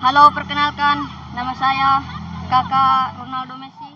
Halo, perkenalkan, nama saya Kakak Ronaldo Messi.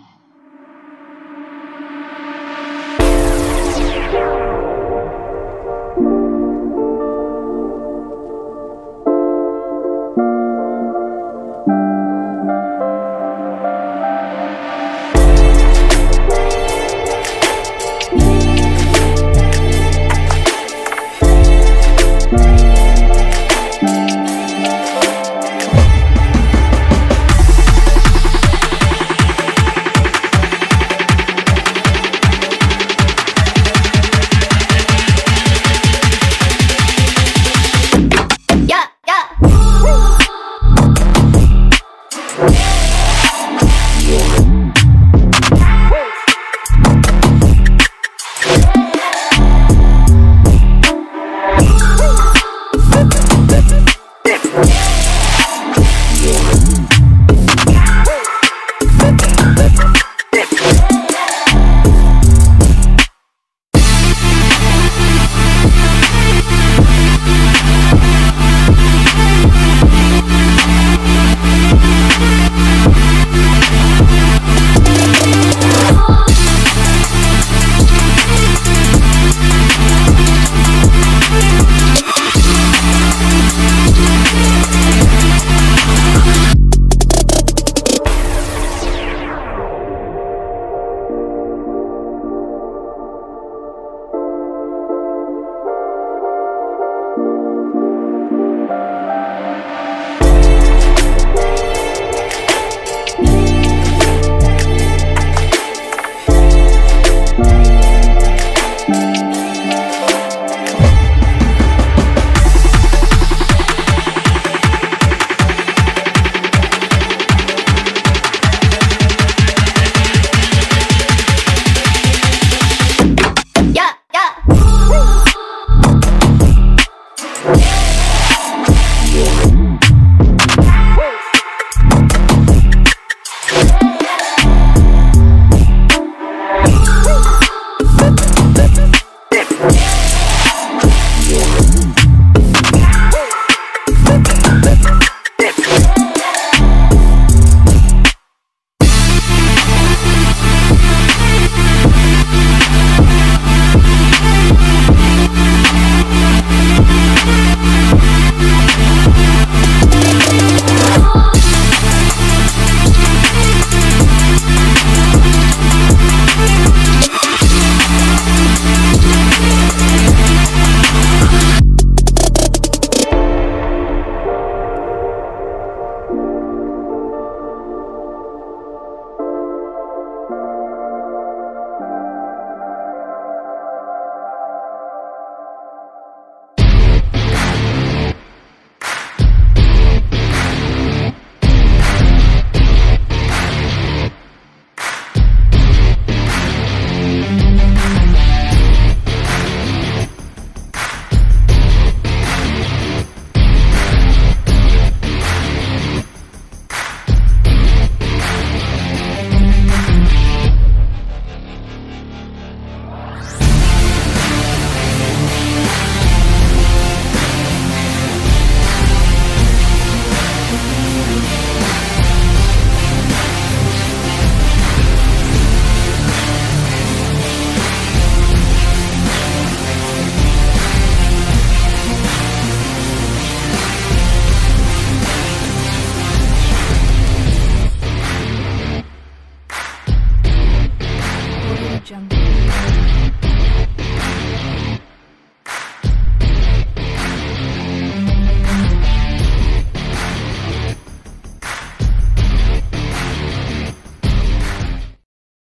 Jungle.